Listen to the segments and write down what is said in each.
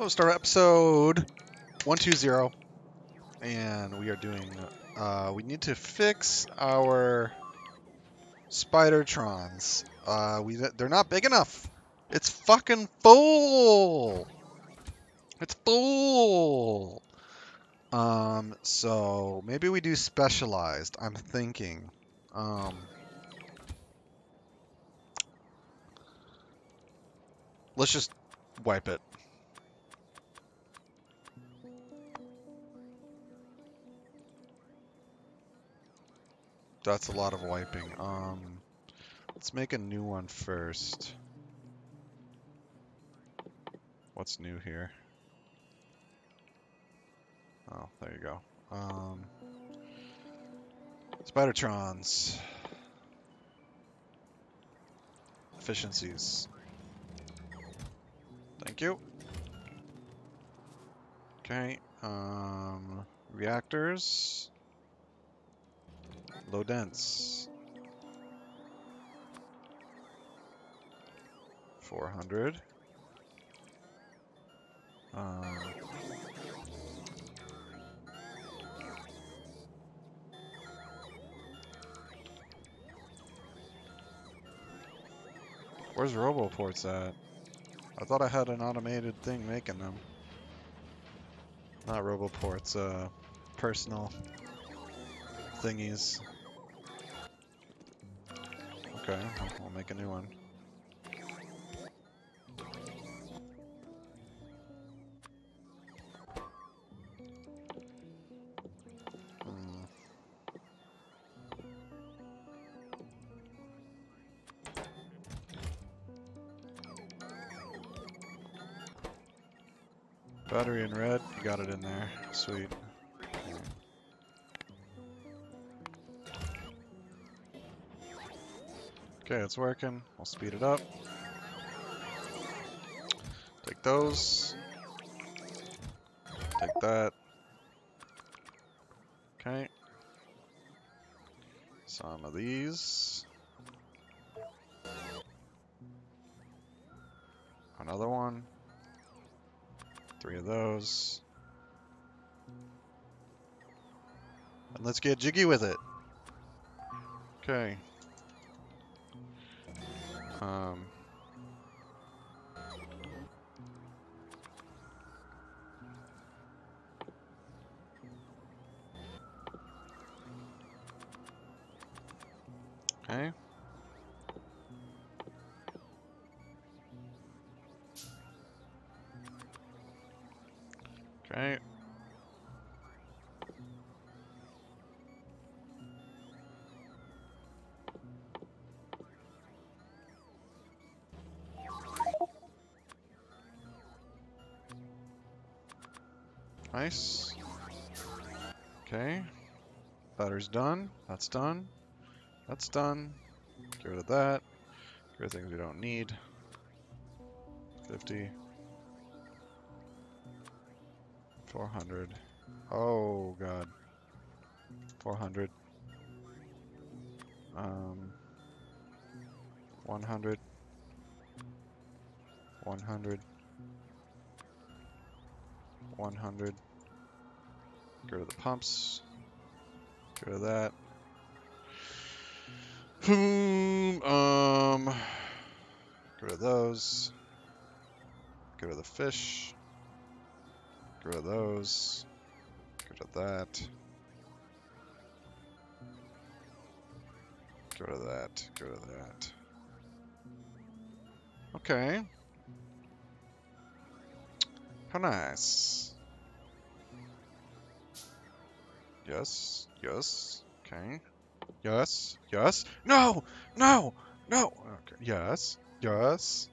We'll start episode 120. And we are doing, uh, we need to fix our Spidertrons. Uh, we, they're not big enough. It's fucking full. It's full. Um, so maybe we do specialized. I'm thinking. Um, let's just wipe it. That's a lot of wiping. Um, let's make a new one first. What's new here? Oh, there you go. Um, Spidertrons. Efficiencies. Thank you. Okay, um, reactors. Low dense. 400. Um, where's Roboports at? I thought I had an automated thing making them. Not Roboports, uh, personal thingies. Okay, I'll, I'll make a new one. Hmm. Battery in red, you got it in there. Sweet. Okay, it's working. I'll speed it up. Take those. Take that. Okay. Some of these. Another one. Three of those. And let's get jiggy with it. Okay. Um, okay. Okay. Nice. Okay. Batter's done. That's done. That's done. Get rid of that. Get rid of things we don't need. 50. 400. Oh, God. 400. Um. 100. 100. 100. Get to the pumps. Go to that. Hmm, um, rid of those. Go to the fish. Go to those. Go to that. Go to that. Go to that. Okay. How nice. Yes, yes, okay. Yes, yes. No, no, no. Okay, yes, yes.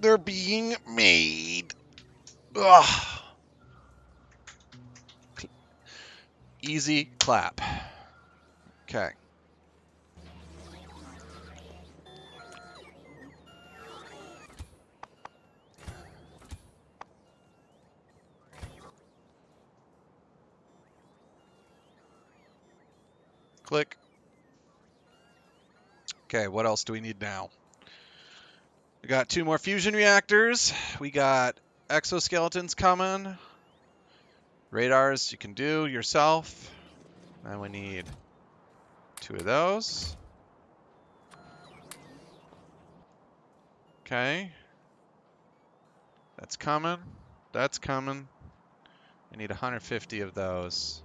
They're being made. Ugh. easy clap. Okay. Click. Okay, what else do we need now? We got two more fusion reactors. We got exoskeletons coming. Radars you can do yourself. And we need two of those. Okay. That's coming. That's coming. I need 150 of those.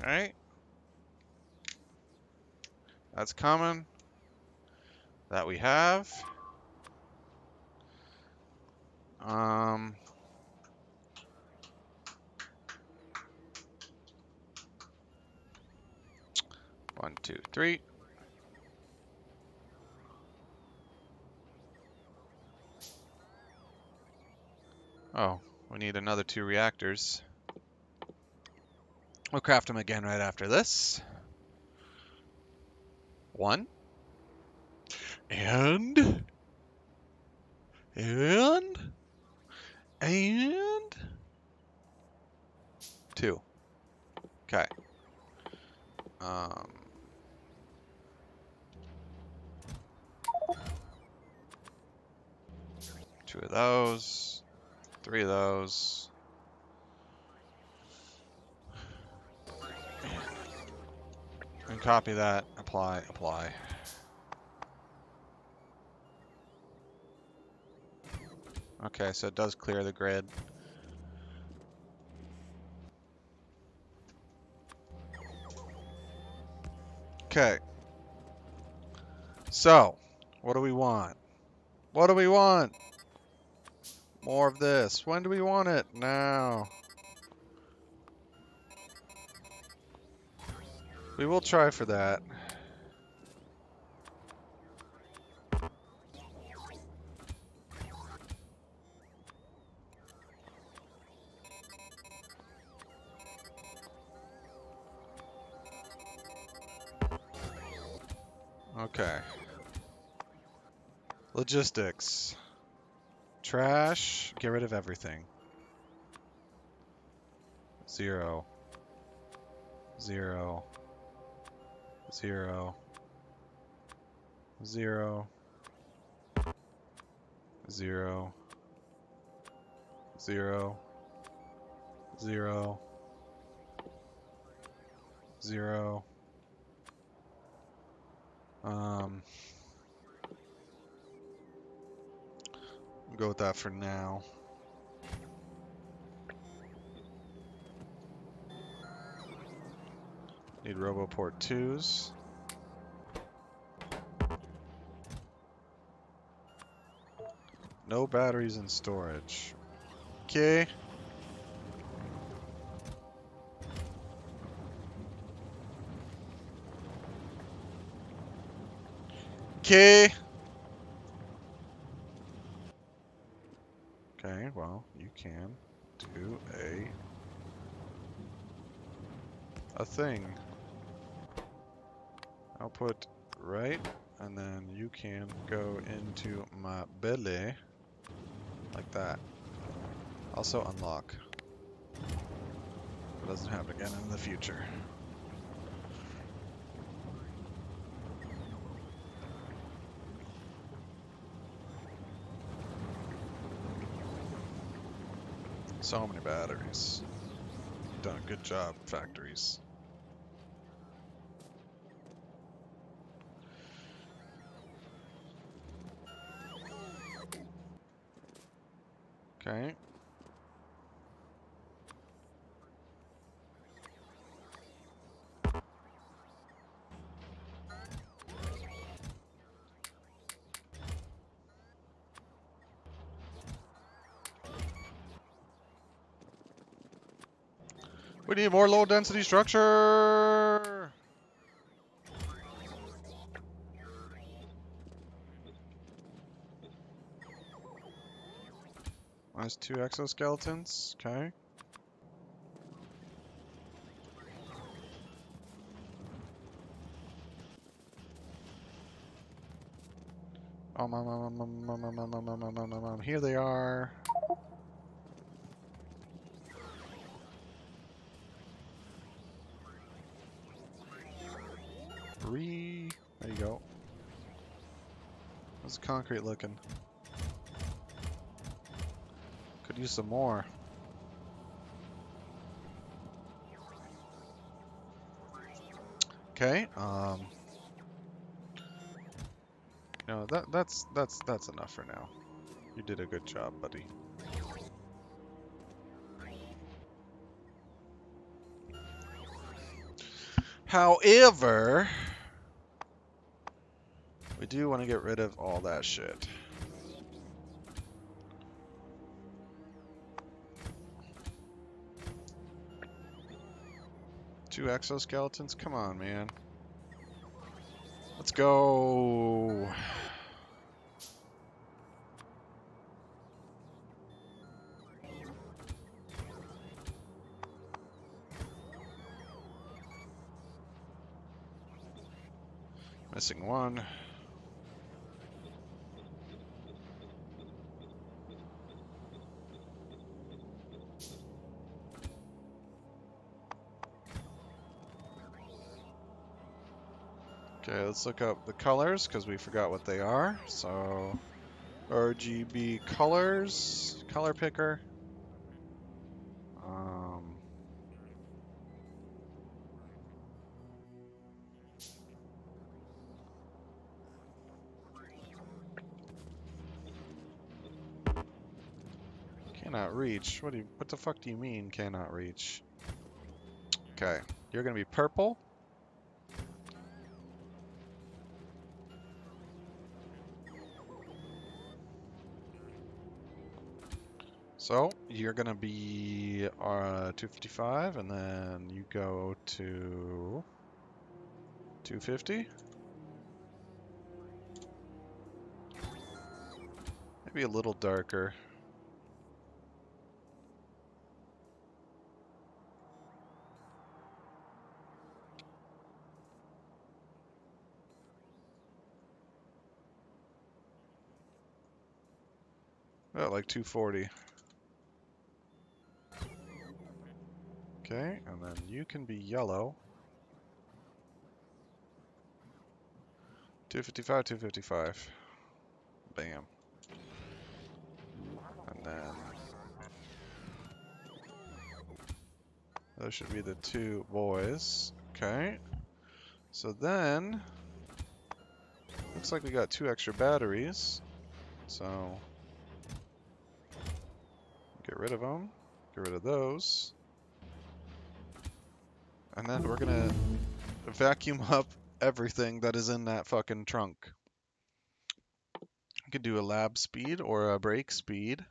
Alright. That's coming. That we have. Um... One, two, three. Oh, we need another two reactors. We'll craft them again right after this. One. And... And... And... Two. Okay. Um... Two of those. Three of those. And copy that, apply, apply. Okay, so it does clear the grid. Okay. So, what do we want? What do we want? More of this. When do we want it? Now. We will try for that. Logistics. Trash. Get rid of everything. Zero. Zero. Zero. Zero. Zero. Zero. Zero. Zero. Um, go with that for now. Need RoboPort 2s. No batteries in storage. Okay. Okay. Okay, well, you can do a a thing. Output right, and then you can go into my belly like that. Also unlock. It doesn't happen again in the future. So many batteries. Done a good job, factories. Okay. We need more low density structure. Minus two exoskeletons. Okay. Oh, mom, mom, mom, mom, mom, mom, mom, mom, mom. Here they are. Three. There you go. How's the concrete looking? Could use some more. Okay. Um. No, that that's that's that's enough for now. You did a good job, buddy. However, we do want to get rid of all that shit. Two exoskeletons? Come on, man. Let's go. Missing one. Let's look up the colors because we forgot what they are. So, RGB colors, color picker. Um, cannot reach. What do you? What the fuck do you mean cannot reach? Okay, you're gonna be purple. So you're gonna be uh, 255, and then you go to 250. Maybe a little darker. About like 240. Okay, and then you can be yellow. 255, 255. Bam. And then... Those should be the two boys. Okay. So then... Looks like we got two extra batteries. So... Get rid of them. Get rid of those. And then we're gonna vacuum up everything that is in that fucking trunk. I could do a lab speed or a break speed.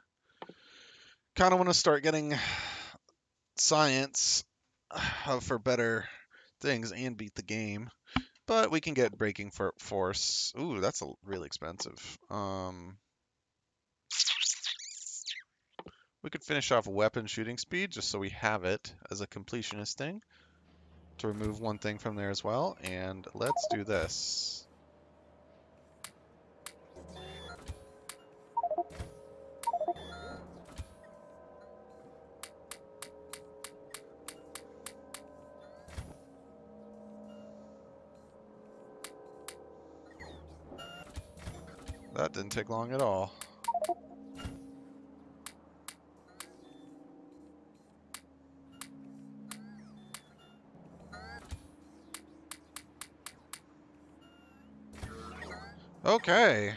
Kind of want to start getting science for better things and beat the game. But we can get braking for force. Ooh, that's a, really expensive. Um, we could finish off weapon shooting speed just so we have it as a completionist thing to remove one thing from there as well. And let's do this. That didn't take long at all. Okay.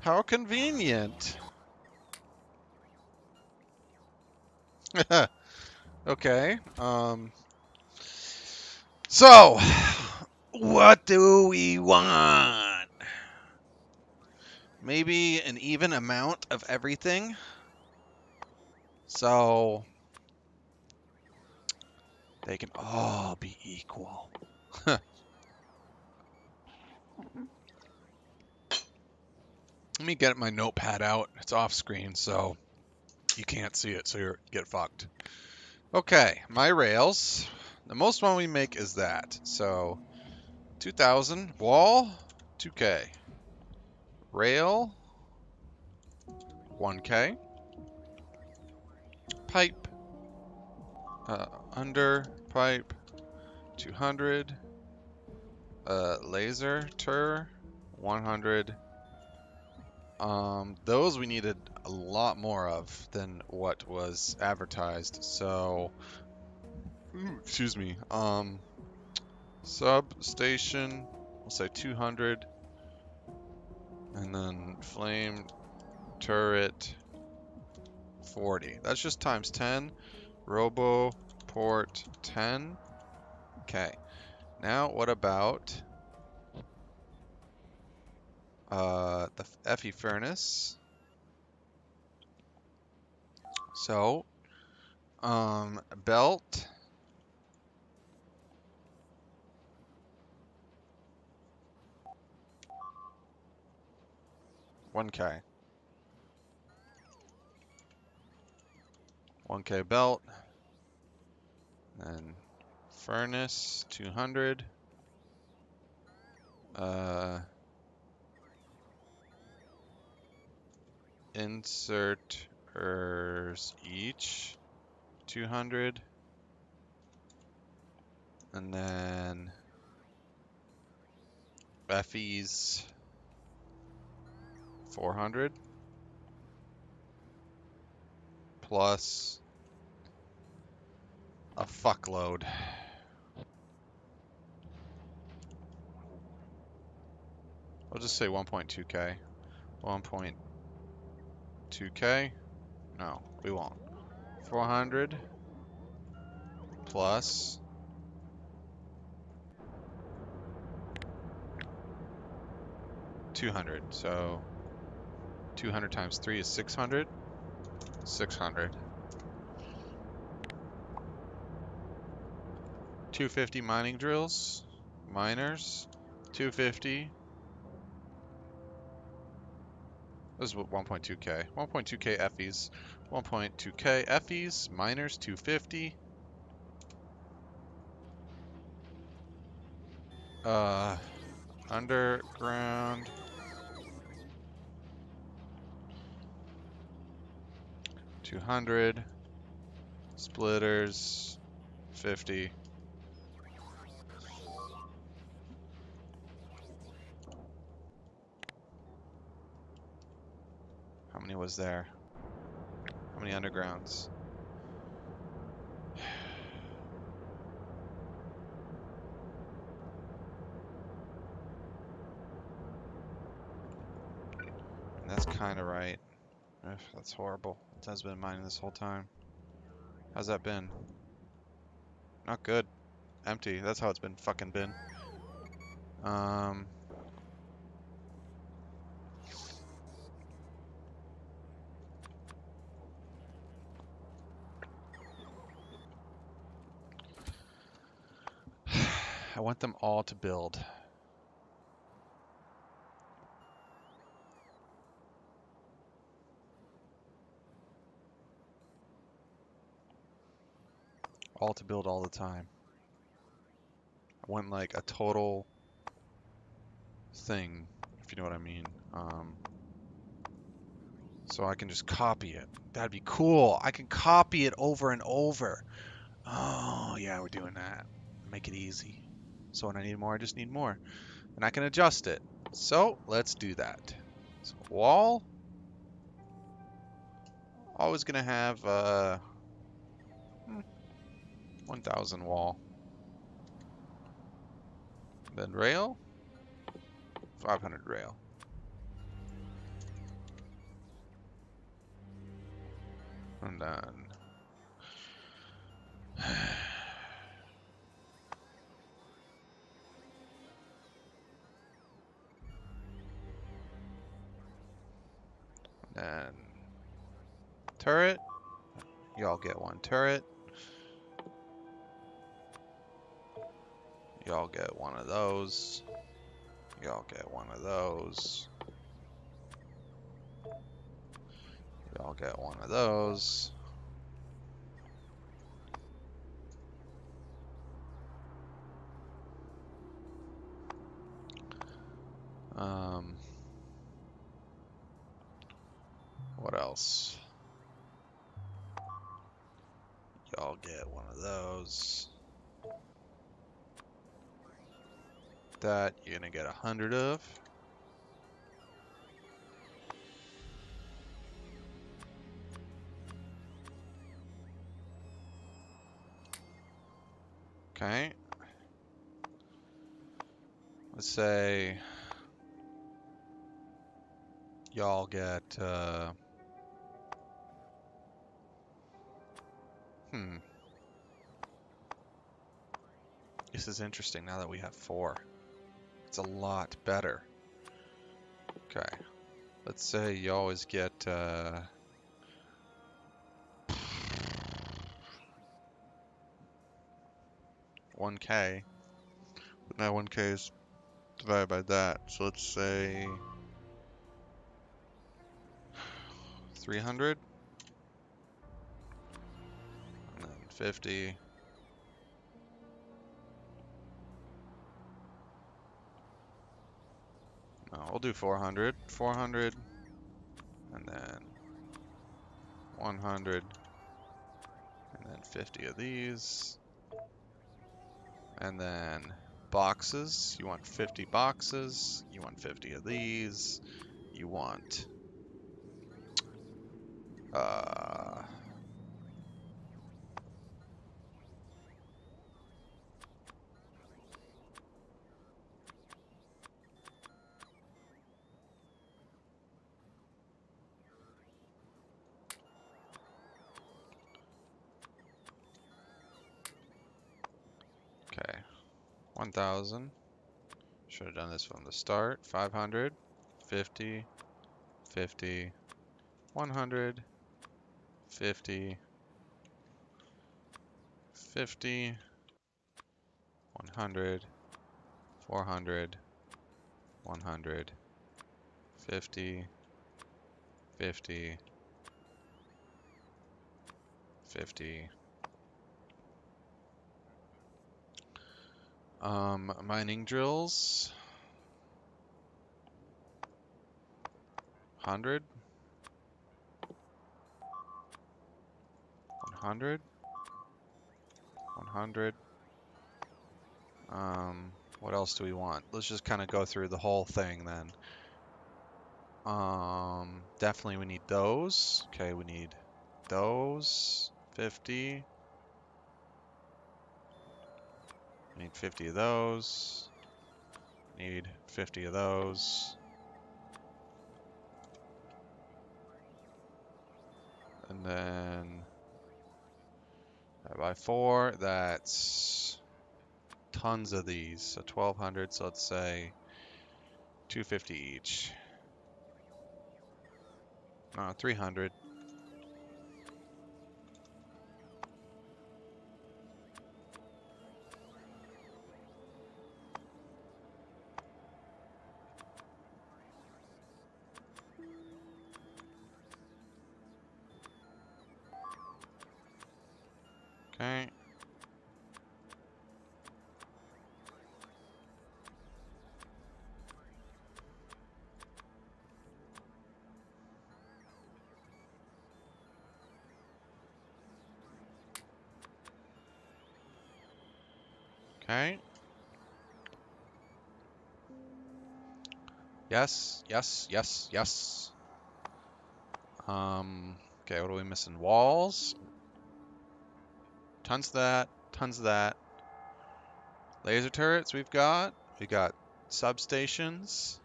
How convenient. okay. Um. So, what do we want? Maybe an even amount of everything. So, they can all be equal. Let me get my notepad out. It's off screen, so you can't see it, so you get fucked. Okay, my rails. The most one we make is that. So, 2000 wall, 2k. Rail, 1k. Pipe, uh, under pipe, 200. Uh, laser tur, 100. Um, those we needed a lot more of than what was advertised. So, excuse me. Um, substation, we'll say 200, and then flame turret 40. That's just times 10. Robo port 10. Okay. Now, what about uh, the Effie furnace? So, um, belt. One K. One K belt. And furnace, 200. Uh, inserters each, 200. And then FEs, 400. Plus a fuckload. I'll just say 1.2k. 1.2k? No, we won't. 400 plus Two hundred, so two hundred times three is six hundred. Six hundred. 250 mining drills, miners, 250. This is 1.2k. 1.2k FEs. 1.2k FEs, miners, 250. Uh, underground. Two hundred splitters, fifty. Was there? How many undergrounds? And that's kind of right. Ugh, that's horrible. It has been mining this whole time. How's that been? Not good. Empty. That's how it's been fucking been. Um... I want them all to build. All to build all the time. I want like a total thing, if you know what I mean. Um, so I can just copy it. That'd be cool. I can copy it over and over. Oh, yeah, we're doing that. Make it easy. So when I need more, I just need more. And I can adjust it. So let's do that. So wall. Always going to have uh, 1,000 wall. Then rail. 500 rail. And then then turret. Y'all get one turret. Y'all get one of those. Y'all get one of those. Y'all get one of those. Um, what else? Y'all get one of those. that you're gonna get a hundred of. Okay. Let's say y'all get, uh, hmm. This is interesting now that we have four. It's a lot better. Okay. Let's say you always get, uh, one K. But now one K is divided by that. So let's say three hundred. And then fifty. No, we'll do 400. 400. And then 100. And then 50 of these. And then boxes. You want 50 boxes. You want 50 of these. You want... Uh... Okay. 1,000. Should have done this from the start. 500, 50, 50, 100, 50, 50, 100, 400, 100, 50, 50, 50, Um, mining drills. 100. 100. 100. Um, what else do we want? Let's just kind of go through the whole thing then. Um, definitely we need those. Okay, we need those. 50. Need 50 of those. Need 50 of those. And then by four, that's tons of these. So 1200, so let's say 250 each. Uh, 300. Yes, yes, yes, yes. Um, okay, what are we missing? Walls. Tons of that, tons of that. Laser turrets we've got. We got substations.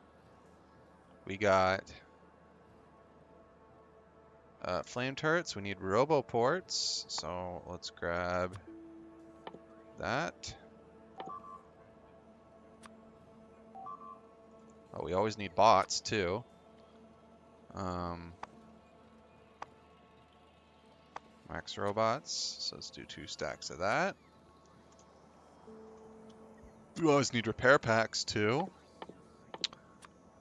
We got uh, flame turrets. We need roboports. So let's grab that. Oh, we always need bots too. Um, max robots. So let's do two stacks of that. We always need repair packs too.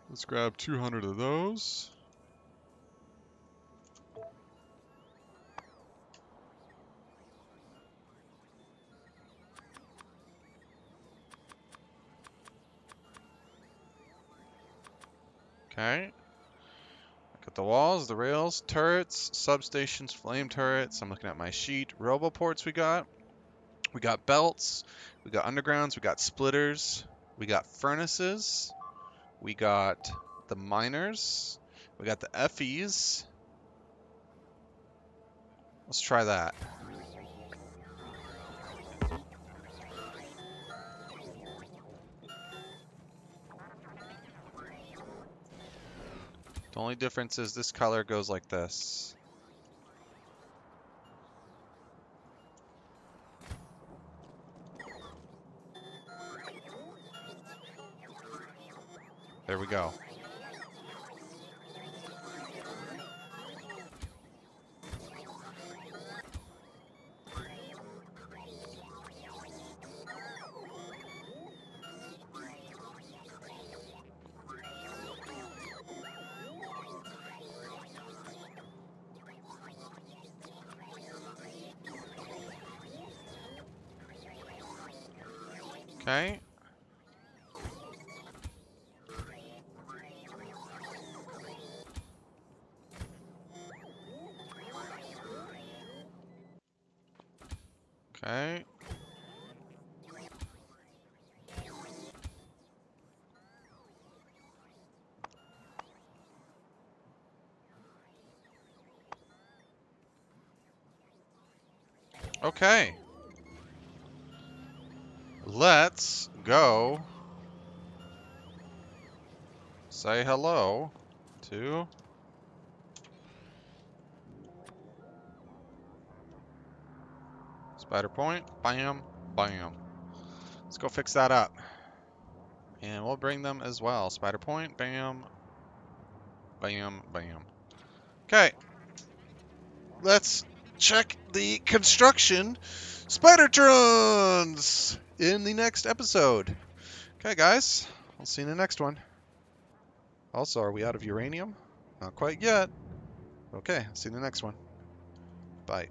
Let's grab 200 of those. Okay. At the walls, the rails, turrets, substations, flame turrets. I'm looking at my sheet. Roboports we got. We got belts. We got undergrounds. We got splitters. We got furnaces. We got the miners. We got the FEs. Let's try that. The only difference is this color goes like this. There we go. Okay. Okay. Okay. Let's go say hello to Spider point, bam, bam. Let's go fix that up. And we'll bring them as well. Spider point, bam, bam, bam. Okay. Let's check the construction Spider Spidertrons in the next episode. Okay, guys. I'll see you in the next one. Also, are we out of uranium? Not quite yet. Okay, see you in the next one. Bye.